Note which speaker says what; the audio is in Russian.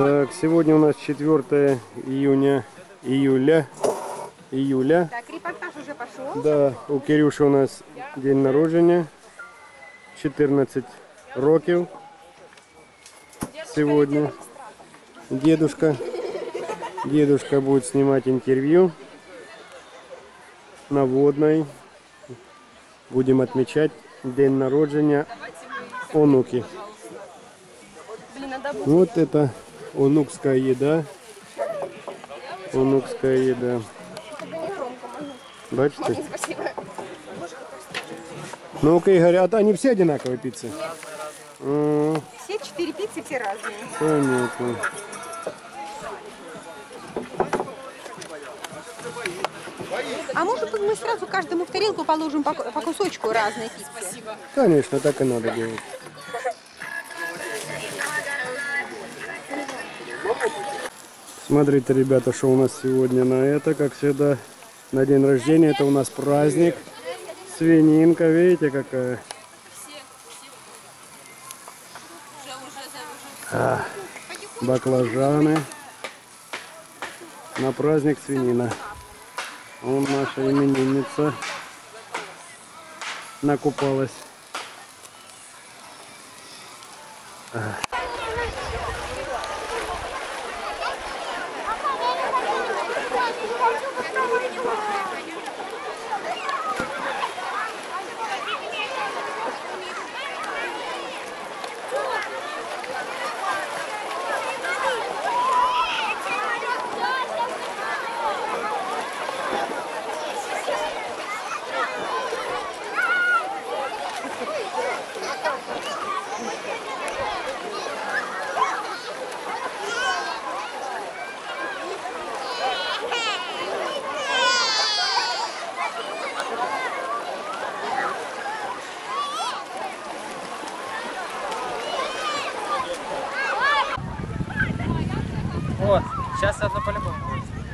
Speaker 1: Так, сегодня у нас 4 июня, июля, июля.
Speaker 2: Так, репортаж уже пошел.
Speaker 1: Да, у Кирюши у нас день народження. 14 років сегодня. Дедушка. Дедушка будет снимать интервью на водной. Будем отмечать день народження онуки. Вот это онукская еда. Онукская еда. Бачите? Ну-ка, Игорь, а они все одинаковые пиццы? М,
Speaker 2: Все четыре пиццы, все разные.
Speaker 1: Понятно.
Speaker 2: А может быть мы сразу каждому в тарелку положим по, по кусочку разной пиццы?
Speaker 1: Конечно, так и надо делать. Смотрите, ребята, что у нас сегодня на это, как всегда, на день рождения. Это у нас праздник. Свининка, видите, какая. А, баклажаны. На праздник свинина. Вон наша именинница накупалась.
Speaker 3: Вот, сейчас одно по-любому будет.